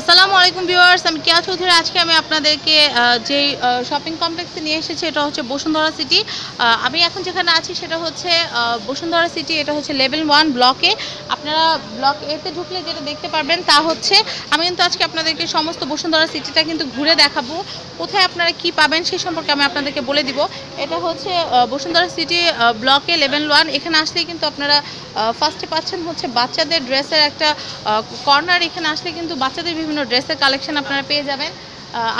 আসসালামু আলাইকুম ভিউয়ার্স, আমি কেয়া চৌধুরী। আজকে আমি আপনাদেরকে যেই শপিং কমপ্লেক্সে নিয়ে এসেছি, এটা হচ্ছে বসুন্ধরা সিটি আমি এখন যেখানে আছি সেটা হচ্ছে বসুন্ধরা সিটি এটা হচ্ছে লেভেল ওয়ান ব্লকে আপনারা ব্লক এতে ঢুকলে যেটা দেখতে পারবেন তা হচ্ছে, আমি কিন্তু আজকে আপনাদেরকে সমস্ত বসুন্ধরা সিটিটা কিন্তু ঘুরে দেখাবো। কোথায় আপনারা কি পাবেন সেই সম্পর্কে আমি আপনাদেরকে বলে দিব। এটা হচ্ছে বসুন্ধরা সিটি ব্লকে লেভেল ওয়ান এখানে আসলেই কিন্তু আপনারা ফার্স্টে পাচ্ছেন হচ্ছে বাচ্চাদের ড্রেসের একটা কর্নার এখানে আসলে কিন্তু বাচ্চাদের বিভিন্ন ড্রেসের কালেকশন আপনারা পেয়ে যাবেন।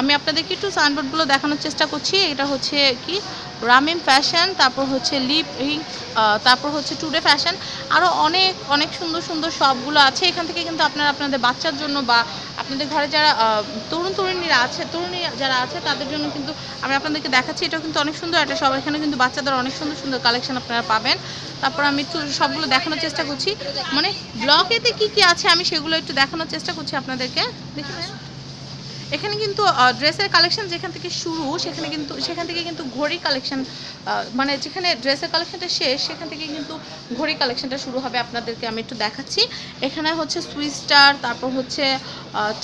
আমি আপনাদেরকে একটু সাইনবোর্ডগুলো দেখানোর চেষ্টা করছি। এটা হচ্ছে কি? রামিম ফ্যাশন, তারপর হচ্ছে লিপ তারপর হচ্ছে টুডে ফ্যাশন। আরও অনেক অনেক সুন্দর সুন্দর শপগুলো আছে। এখান থেকে কিন্তু আপনারা আপনাদের বাচ্চার জন্য বা আপনাদের ঘরে যারা তরুণ তরুণীরা আছে, তরুণী যারা আছে, তাদের জন্য কিন্তু আমি আপনাদেরকে দেখাচ্ছি, এটাও কিন্তু অনেক সুন্দর একটা সব। এখানে কিন্তু বাচ্চাদের অনেক সুন্দর সুন্দর কালেকশন আপনারা পাবেন। তারপর আমি একটু সবগুলো দেখানোর চেষ্টা করছি। মানে ব্লকেতে কি কি আছে, আমি সেগুলো একটু দেখানোর চেষ্টা করছি আপনাদেরকে। দেখি। এখানে কিন্তু ড্রেসের কালেকশন যেখান থেকে শুরু, সেখানে কিন্তু, সেখান থেকে কিন্তু ঘড়ি কালেকশন মানে যেখানে ড্রেসের কালেকশনটা শেষ, সেখান থেকে কিন্তু ঘড়ি কালেকশনটা শুরু হবে আপনাদেরকে আমি একটু দেখাচ্ছি। এখানে হচ্ছে সুইস্টার তারপর হচ্ছে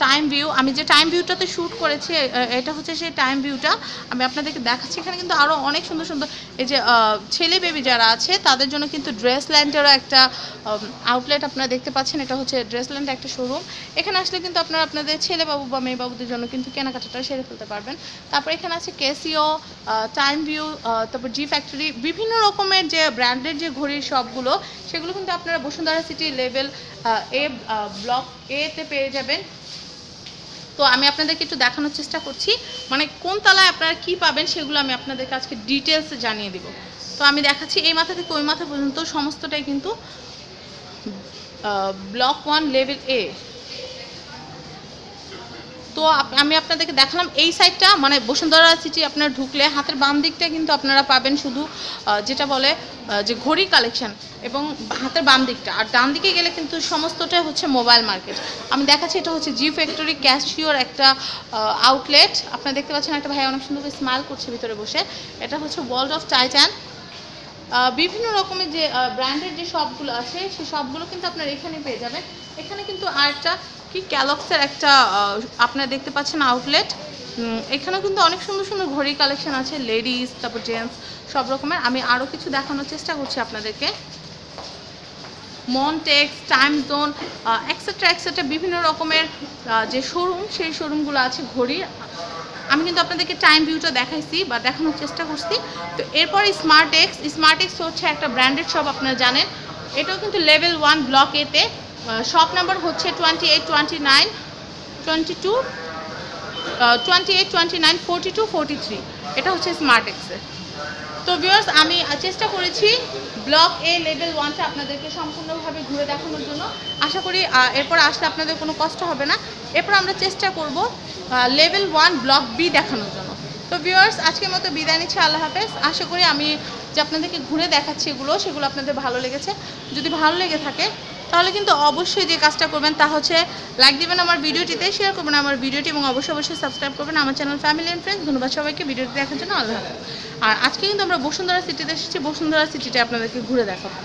টাইম ভিউ আমি যে টাইম ভিউটাতে শ্যুট করেছি এটা হচ্ছে সেই টাইম ভিউটা আমি আপনাদেরকে দেখাচ্ছি। এখানে কিন্তু আরও অনেক সুন্দর সুন্দর, এই যে ছেলে বেবি যারা আছে, তাদের জন্য কিন্তু ড্রেস ল্যান্ডেরও একটা আউটলেট আপনারা দেখতে পাচ্ছেন। এটা হচ্ছে ড্রেস ল্যান্ড একটা শোরুম এখানে আসলে কিন্তু আপনারা আপনাদের ছেলে বাবু বা মেয়ে বাবুদের জন্য কিন্তু কেনাকাটাটা সেরে ফেলতে পারবেন। তারপর এখানে আছে কেসিও টাইম ভিউ তারপর জি ফ্যাক্টরি বিভিন্ন রকমের যে ব্র্যান্ডের যে ঘড়ির শপগুলো সেগুলো কিন্তু আপনারা Bashundhara city level A block এতে পেয়ে যাবেন। তো আমি আপনাদেরকে একটু দেখানোর চেষ্টা করছি মানে কোন তলায় আপনারা কি পাবেন সেগুলো আমি আপনাদেরকে আজকে ডিটেলস জানিয়ে দিব। তো আমি দেখাচ্ছি, এই মাথা থেকে ওই মাথা পর্যন্ত সমস্তটাই কিন্তু ব্লক ওয়ান লেভেল এ তো আমি আপনাদেরকে দেখালাম এই সাইডটা মানে বসুন্ধরা সিটি আপনারা ঢুকলে হাতের বাম দিকটা কিন্তু আপনারা পাবেন শুধু যেটা বলে যে ঘড়ি কালেকশন এবং হাতের বাম দিকটা। আর ডান দিকে গেলে কিন্তু সমস্তটা হচ্ছে মোবাইল মার্কেট আমি দেখাচ্ছি, এটা হচ্ছে জি ফ্যাক্টরি ক্যাশিওর একটা আউটলেট আপনারা দেখতে পাচ্ছেন একটা ভাই অনেক সুন্দর স্মাইল করছে ভিতরে বসে। এটা হচ্ছে ওয়ার্ল্ড অফ টাইটান বিভিন্ন রকমের যে ব্র্যান্ডের যে শপগুলো আছে সেই শপগুলো কিন্তু আপনারা এখানে পেয়ে যাবেন। এখানে কিন্তু আরেকটা কি ক্যালক্সের একটা আপনারা দেখতে পাচ্ছেন আউটলেট এখানেও কিন্তু অনেক সুন্দর সুন্দর ঘড়ি কালেকশন আছে লেডিস তারপর জেন্টস সব রকমের। আমি আরও কিছু দেখানোর চেষ্টা করছি আপনাদেরকে। Montex time zone etcetera etcetera বিভিন্ন রকমের যে শোরুম সেই শোরুমগুলো আছে ঘড়ির। আমি কিন্তু আপনাদেরকে টাইম ভিউটা দেখাইছি বা দেখানোর চেষ্টা করছি। তো এরপরে স্মার্ট এক্স স্মার্ট এক্স হচ্ছে একটা ব্র্যান্ডেড শপ আপনারা জানেন। এটাও কিন্তু লেভেল ওয়ান ব্লক এতে শপ নাম্বার হচ্ছে twenty eight twenty nine twenty two twenty eight twenty nine forty two forty three এটা হচ্ছে স্মার্ট এক্সের তো ভিউয়ার্স আমি চেষ্টা করেছি ব্লক এ লেভেল ওয়ানটা আপনাদেরকে সম্পূর্ণভাবে ঘুরে দেখানোর জন্য। আশা করি এরপর আসলে আপনাদের কোনো কষ্ট হবে না। এরপর আমরা চেষ্টা করব লেভেল ওয়ান ব্লক বি দেখানোর জন্য। তো ভিউয়ার্স আজকের মতো বিদায় নিচ্ছি, আল্লাহ হাফেজ। আশা করি আমি যে আপনাদেরকে ঘুরে দেখাচ্ছি এগুলো, সেগুলো আপনাদের ভালো লেগেছে। যদি ভালো লেগে থাকে তাহলে কিন্তু অবশ্যই যে কাজটা করবেন তা হচ্ছে লাইক দেবেন আমার ভিডিওটিতে শেয়ার করবেন আমার ভিডিওটি এবং অবশ্যই অবশ্যই সাবস্ক্রাইব করবেন আমার চ্যানেল ফ্যামিলি অ্যান্ড ফ্রেন্ডস ধন্যবাদ সবাইকে, ভিডিওটি দেখার জন্য আল্লাহ আর আজকে কিন্তু আমরা বসুন্ধরা সিটিতে এসেছি। বসুন্ধরা সিটিতে আপনাদেরকে ঘুরে দেখাবো।